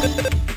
Ha ha ha!